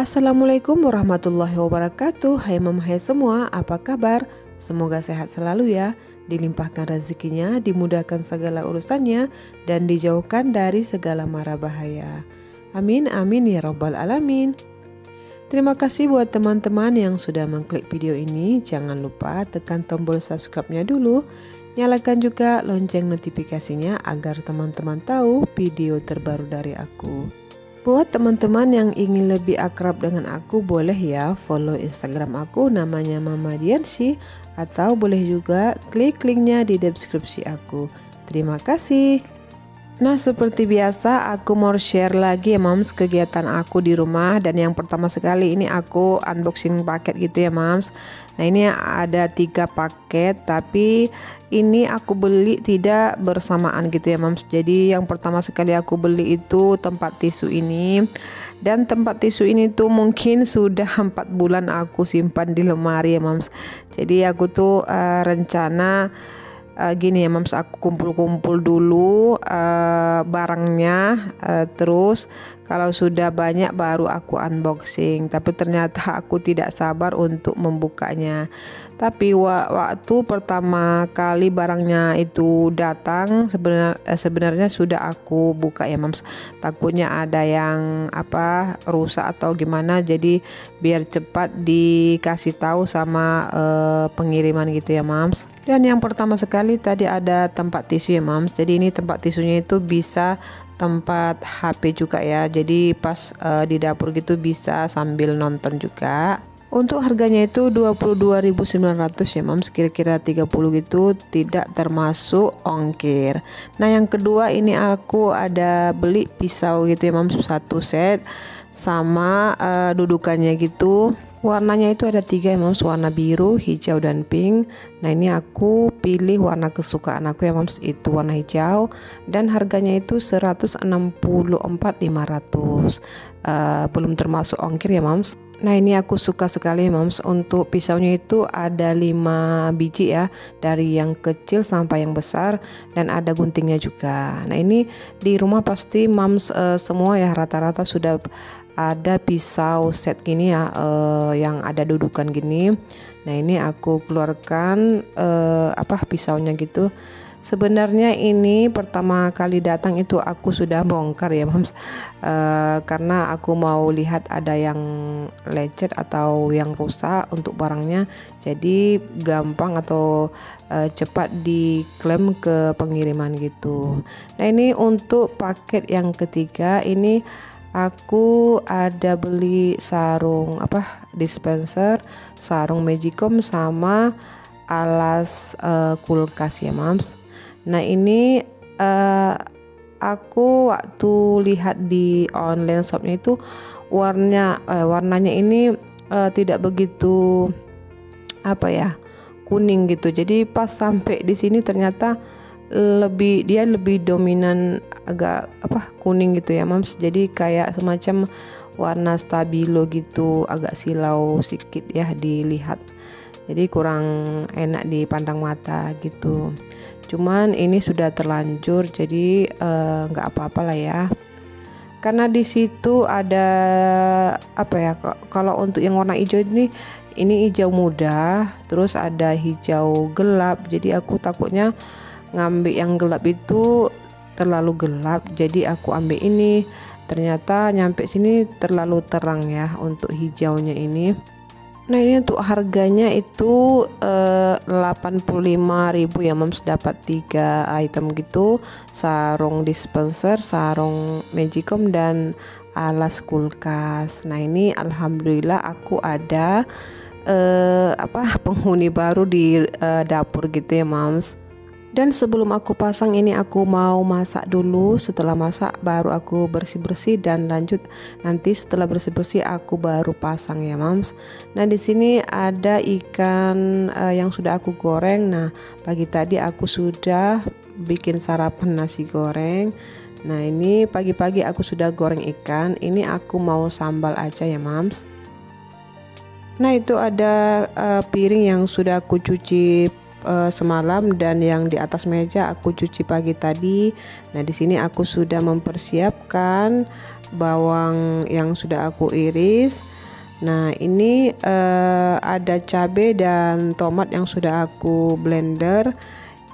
Assalamualaikum warahmatullahi wabarakatuh. Hai mama hai semua apa kabar? Semoga sehat selalu ya. Dilimpahkan rezekinya, dimudahkan segala urusannya Dan dijauhkan dari segala mara bahaya. Amin amin ya robbal alamin. Terima kasih buat teman-teman yang sudah mengklik video ini. Jangan lupa tekan tombol subscribe-nya dulu. Nyalakan juga lonceng notifikasinya agar teman-teman tahu video terbaru dari aku Buat teman-teman yang ingin lebih akrab dengan aku boleh ya follow Instagram aku namanya Mama Diansi atau boleh juga klik linknya di deskripsi aku. Terima kasih. Nah seperti biasa aku mau share lagi ya moms kegiatan aku di rumah. Dan yang pertama sekali ini aku unboxing paket gitu ya moms Nah ini ada tiga paket tapi ini aku beli tidak bersamaan gitu ya moms Jadi yang pertama sekali aku beli itu tempat tisu ini. Dan tempat tisu ini tuh mungkin sudah empat bulan aku simpan di lemari ya moms Jadi aku tuh uh, rencana uh, gini ya mams aku kumpul-kumpul dulu uh, barangnya uh, terus kalau sudah banyak baru aku unboxing tapi ternyata aku tidak sabar untuk membukanya. Tapi waktu pertama kali barangnya itu datang sebenarnya sebenarnya sudah aku buka ya mams. Takutnya ada yang apa rusak atau gimana jadi biar cepat dikasih tahu sama uh, pengiriman gitu ya mams. Dan yang pertama sekali tadi ada tempat tisu ya mams. Jadi ini tempat tisunya itu bisa tempat HP juga ya. Jadi pas uh, di dapur gitu bisa sambil nonton juga. Untuk harganya itu 22.900 ya mams kira-kira 30 gitu tidak termasuk ongkir. Nah yang kedua ini aku ada beli pisau gitu ya mams satu set sama uh, dudukannya gitu Warnanya itu ada tiga ya moms, warna biru, hijau, dan pink. Nah ini aku pilih warna kesukaan aku ya moms, itu warna hijau. Dan harganya itu 164.500. Uh, belum termasuk ongkir ya moms. Nah ini aku suka sekali ya moms Untuk pisaunya itu ada 5 biji ya Dari yang kecil sampai yang besar Dan ada guntingnya juga Nah ini di rumah pasti moms uh, semua ya rata-rata sudah ada pisau set gini ya uh, yang ada dudukan gini. Nah ini aku keluarkan uh, apa pisaunya gitu. Sebenarnya ini pertama kali datang itu aku sudah bongkar ya mams. Uh, karena aku mau lihat ada yang lecet atau yang rusak untuk barangnya. Jadi gampang atau uh, cepat diklaim ke pengiriman gitu. Nah ini untuk paket yang ketiga ini aku ada beli sarung apa dispenser sarung magicom sama alas uh, kulkas ya mams. Nah ini uh, aku waktu lihat di online shopnya itu warnanya uh, warnanya ini uh, tidak begitu apa ya kuning gitu. Jadi pas sampai di sini ternyata lebih dia lebih dominan agak apa kuning gitu ya mams jadi kayak semacam warna stabilo gitu agak silau sedikit ya dilihat. Jadi kurang enak dipandang mata gitu. Cuman ini sudah terlanjur jadi eh, nggak uh, apa-apa lah ya. Karena di situ ada apa ya kalau untuk yang warna hijau ini ini hijau muda terus ada hijau gelap. Jadi aku takutnya ngambil yang gelap itu terlalu gelap jadi aku ambil ini ternyata nyampe sini terlalu terang ya untuk hijaunya ini Nah ini untuk harganya itu eh, 85.000 ya moms dapat tiga item gitu sarung dispenser, sarung magicom dan alas kulkas. Nah ini alhamdulillah aku ada eh, apa penghuni baru di eh, dapur gitu ya moms. Dan sebelum aku pasang ini aku mau masak dulu. Setelah masak baru aku bersih-bersih dan lanjut nanti setelah bersih-bersih aku baru pasang ya, Mams. Nah, di sini ada ikan uh, yang sudah aku goreng. Nah, pagi tadi aku sudah bikin sarapan nasi goreng. Nah, ini pagi-pagi aku sudah goreng ikan. Ini aku mau sambal aja ya, Mams. Nah, itu ada uh, piring yang sudah aku cuci uh, semalam dan yang di atas meja aku cuci pagi tadi. Nah, di sini aku sudah mempersiapkan bawang yang sudah aku iris. Nah ini uh, ada cabai dan tomat yang sudah aku blender.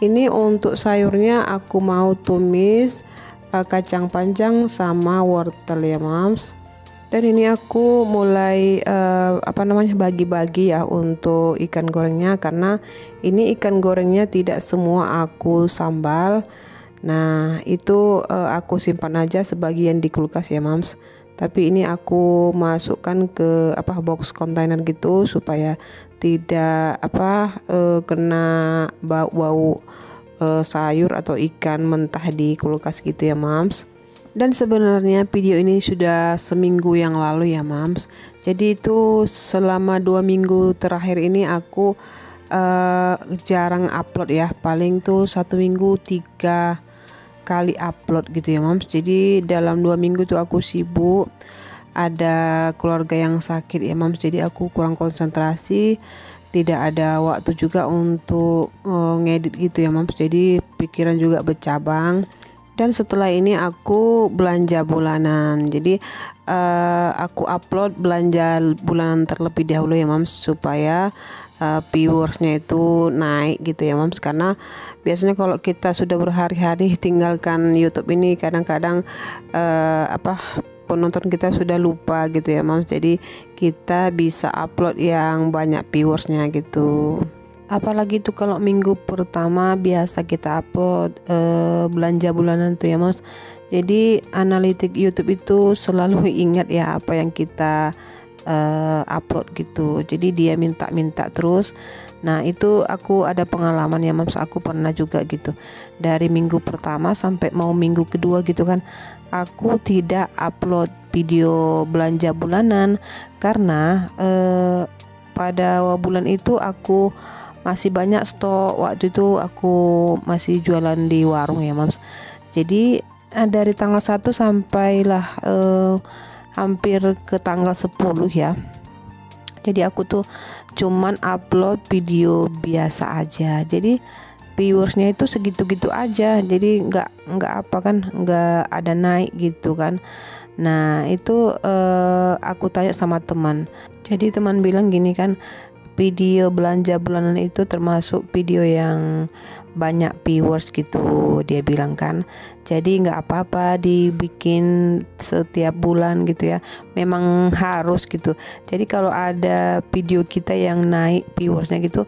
Ini untuk sayurnya aku mau tumis uh, kacang panjang sama wortel ya mams dan ini aku mulai uh, apa namanya bagi-bagi ya untuk ikan gorengnya. Karena ini ikan gorengnya tidak semua aku sambal. Nah itu uh, aku simpan aja sebagian di kulkas ya mams. Tapi ini aku masukkan ke apa box kontainer gitu supaya tidak apa uh, kena bau-bau uh, sayur atau ikan mentah di kulkas gitu ya mams dan sebenarnya video ini sudah seminggu yang lalu ya mams. Jadi itu selama dua minggu terakhir ini aku uh, jarang upload ya. Paling tuh satu minggu tiga kali upload gitu ya mams. Jadi dalam dua minggu tuh aku sibuk. Ada keluarga yang sakit ya mams. Jadi aku kurang konsentrasi. Tidak ada waktu juga untuk uh, ngedit gitu ya mams. Jadi pikiran juga bercabang dan setelah ini aku belanja bulanan. Jadi uh, aku upload belanja bulanan terlebih dahulu ya mams supaya uh, viewersnya itu naik gitu ya mams karena biasanya kalau kita sudah berhari-hari tinggalkan YouTube ini kadang-kadang uh, apa penonton kita sudah lupa gitu ya mams jadi kita bisa upload yang banyak viewersnya gitu apalagi tuh kalau minggu pertama biasa kita upload uh, belanja bulanan tuh ya mas. Jadi analitik YouTube itu selalu ingat ya apa yang kita uh, upload gitu. Jadi dia minta-minta terus. Nah itu aku ada pengalaman ya mas. Aku pernah juga gitu. Dari minggu pertama sampai mau minggu kedua gitu kan aku tidak upload video belanja bulanan. Karena uh, pada bulan itu aku masih banyak stok. Waktu itu aku masih jualan di warung ya mams. Jadi eh, dari tanggal 1 sampailah eh, hampir ke tanggal 10 ya. Jadi aku tuh cuman upload video biasa aja. Jadi viewersnya itu segitu-gitu aja. Jadi nggak nggak apa kan nggak ada naik gitu kan. Nah itu eh, aku tanya sama teman. Jadi teman bilang gini kan video belanja bulanan itu termasuk video yang banyak viewers gitu dia bilang kan. Jadi nggak apa-apa dibikin setiap bulan gitu ya. Memang harus gitu. Jadi kalau ada video kita yang naik viewersnya gitu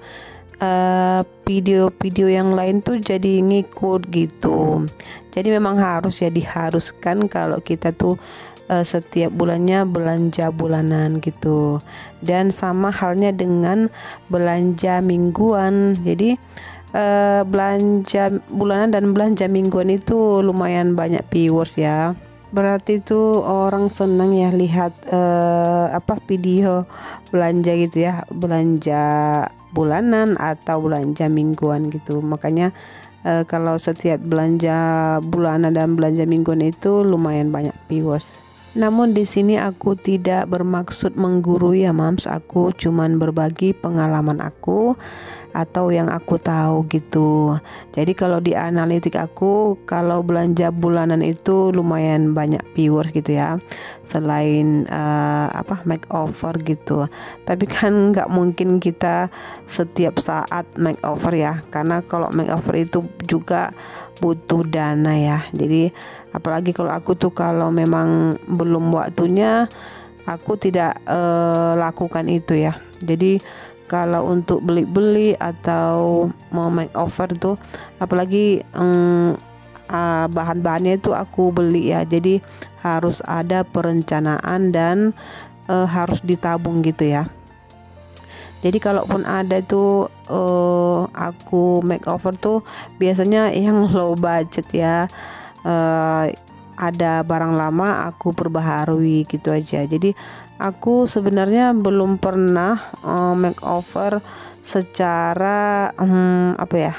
eh, video-video uh, yang lain tuh jadi ngikut gitu. Jadi memang harus ya diharuskan kalau kita tuh uh, setiap bulannya belanja bulanan gitu. Dan sama halnya dengan belanja mingguan. Jadi uh, belanja bulanan dan belanja mingguan itu lumayan banyak viewers ya. Berarti itu orang senang ya lihat uh, apa video belanja gitu ya. Belanja bulanan atau belanja mingguan gitu. Makanya uh, kalau setiap belanja bulanan dan belanja mingguan itu lumayan banyak viewers namun di sini aku tidak bermaksud menggurui ya mams, aku cuman berbagi pengalaman aku atau yang aku tahu gitu. Jadi kalau di analitik aku kalau belanja bulanan itu lumayan banyak viewers gitu ya. Selain uh, apa makeover gitu. Tapi kan nggak mungkin kita setiap saat makeover ya. Karena kalau makeover itu juga butuh dana ya. Jadi apalagi kalau aku tuh kalau memang belum waktunya aku tidak uh, lakukan itu ya jadi kalau untuk beli-beli atau mau make over tuh apalagi uh, bahan-bahannya itu aku beli ya. Jadi harus ada perencanaan dan uh, harus ditabung gitu ya. Jadi kalaupun ada tuh uh, aku make over tuh biasanya yang low budget ya. Uh, ada barang lama aku perbaharui gitu aja. Jadi aku sebenarnya belum pernah uh, makeover secara um, apa ya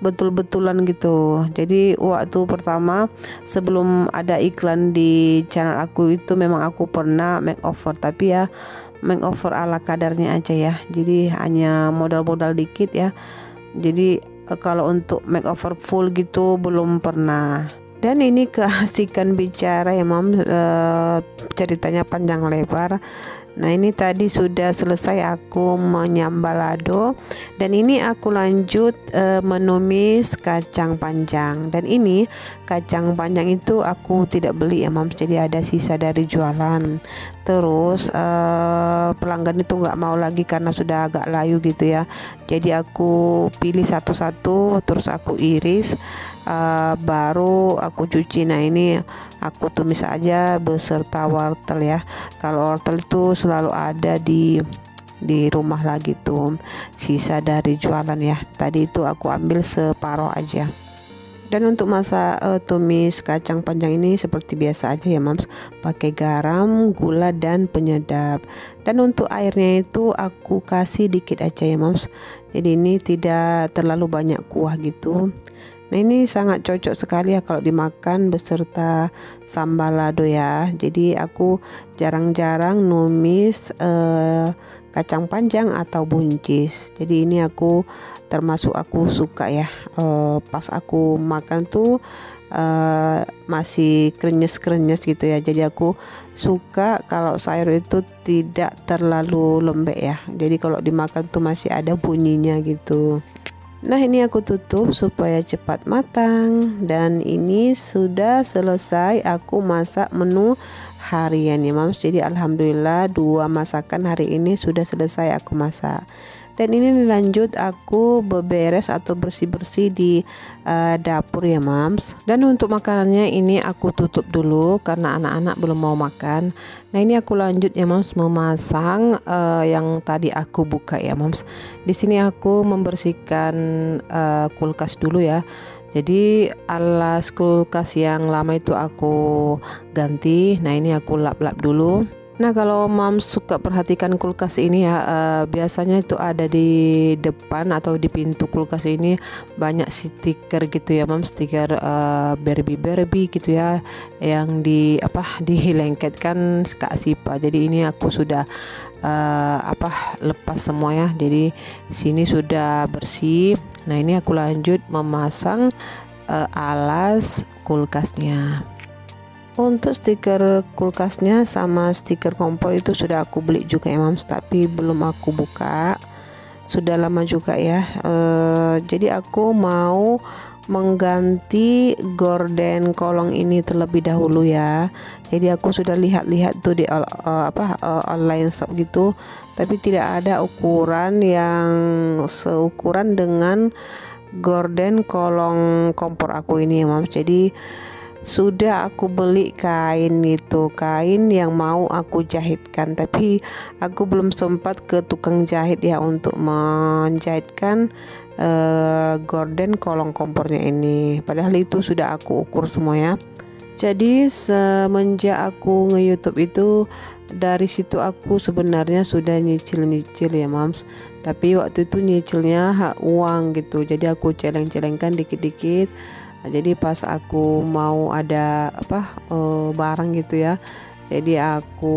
betul-betulan gitu. Jadi waktu pertama sebelum ada iklan di channel aku itu memang aku pernah makeover. Tapi ya makeover ala kadarnya aja ya. Jadi hanya modal-modal dikit ya. Jadi kalau untuk makeover full gitu belum pernah dan ini keasikan bicara ya mam. E, ceritanya panjang lebar. Nah ini tadi sudah selesai aku menyambalado dan ini aku lanjut e, menumis kacang panjang. Dan ini kacang panjang itu aku tidak beli ya mams jadi ada sisa dari jualan terus e, pelanggan itu nggak mau lagi karena sudah agak layu gitu ya. Jadi aku pilih satu-satu terus aku iris uh, baru aku cuci. Nah ini aku tumis aja beserta wortel ya. Kalau wortel itu selalu ada di di rumah lagi tuh sisa dari jualan ya. Tadi itu aku ambil separuh aja dan untuk masak uh, tumis kacang panjang ini seperti biasa aja ya mams. Pakai garam gula dan penyedap. Dan untuk airnya itu aku kasih dikit aja ya mams. Jadi ini tidak terlalu banyak kuah gitu. Nah ini sangat cocok sekali ya kalau dimakan beserta sambal lado ya. Jadi aku jarang-jarang numis eh, kacang panjang atau buncis. Jadi ini aku termasuk aku suka ya. Eh, pas aku makan tuh uh, masih krenyes-krenyes gitu ya. Jadi aku suka kalau sayur itu tidak terlalu lembek ya. Jadi kalau dimakan tuh masih ada bunyinya gitu. Nah ini aku tutup supaya cepat matang dan ini sudah selesai aku masak menu harian ya mams jadi alhamdulillah dua masakan hari ini sudah selesai aku masak. Dan ini lanjut aku beberes atau bersih-bersih di uh, dapur ya mams. Dan untuk makanannya ini aku tutup dulu karena anak-anak belum mau makan. Nah ini aku lanjut ya mams memasang uh, yang tadi aku buka ya mams. Di sini aku membersihkan uh, kulkas dulu ya jadi alas kulkas yang lama itu aku ganti. Nah ini aku lap-lap dulu Nah kalau mam suka perhatikan kulkas ini ya uh, biasanya itu ada di depan atau di pintu kulkas ini banyak stiker gitu ya mam stiker uh, Barbie Barbie gitu ya yang di apa dilengketkan Kak Sipa. Jadi ini aku sudah uh, apa lepas semua ya. Jadi sini sudah bersih. Nah ini aku lanjut memasang uh, alas kulkasnya. Untuk stiker kulkasnya sama stiker kompor itu sudah aku beli juga ya mams. Tapi belum aku buka. Sudah lama juga ya. E, jadi aku mau mengganti gorden kolong ini terlebih dahulu ya. Jadi aku sudah lihat-lihat tuh di uh, apa uh, online shop gitu. Tapi tidak ada ukuran yang seukuran dengan gorden kolong kompor aku ini ya mams. Jadi sudah aku beli kain itu kain yang mau aku jahitkan. Tapi aku belum sempat ke tukang jahit ya untuk menjahitkan uh, gorden kolong kompornya ini. Padahal itu sudah aku ukur semua ya. Jadi semenjak aku nge-youtube itu dari situ aku sebenarnya sudah nyicil-nyicil ya mams. Tapi waktu itu nyicilnya hak uang gitu. Jadi aku celeng-celengkan dikit-dikit Nah, jadi pas aku mau ada apa uh, barang gitu ya jadi aku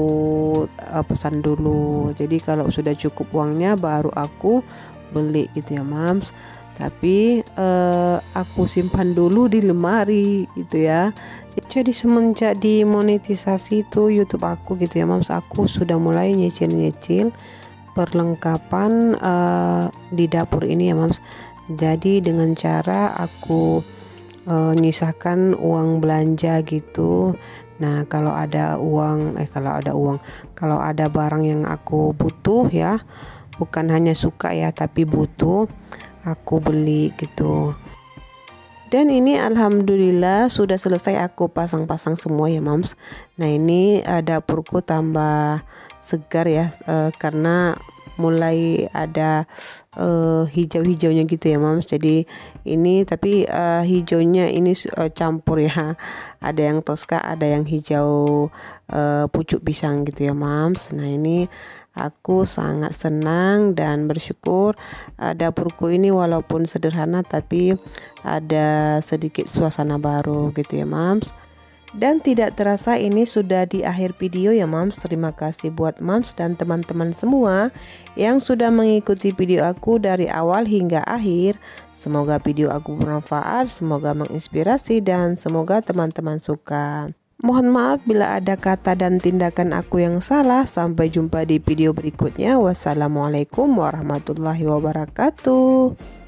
uh, pesan dulu. Jadi kalau sudah cukup uangnya baru aku beli gitu ya mams. Tapi uh, aku simpan dulu di lemari gitu ya. Jadi semenjak dimonetisasi itu YouTube aku gitu ya mams aku sudah mulai nyicil-nyicil perlengkapan uh, di dapur ini ya mams. Jadi dengan cara aku uh, nyisahkan uang belanja gitu. Nah, kalau ada uang eh kalau ada uang, kalau ada barang yang aku butuh ya, bukan hanya suka ya, tapi butuh, aku beli gitu. Dan ini alhamdulillah sudah selesai aku pasang-pasang semua ya mams. Nah ini uh, dapurku tambah segar ya uh, karena mulai ada uh, hijau-hijaunya gitu ya mams jadi ini tapi uh, hijaunya ini uh, campur ya. Ada yang toska ada yang hijau uh, pucuk pisang gitu ya mams nah ini aku sangat senang dan bersyukur uh, dapurku ini walaupun sederhana tapi ada sedikit suasana baru gitu ya mams Dan tidak terasa ini sudah di akhir video ya moms Terima kasih buat moms dan teman-teman semua Yang sudah mengikuti video aku dari awal hingga akhir. Semoga video aku bermanfaat Semoga menginspirasi dan semoga teman-teman suka. Mohon maaf bila ada kata dan tindakan aku yang salah. Sampai jumpa di video berikutnya. Wassalamualaikum warahmatullahi wabarakatuh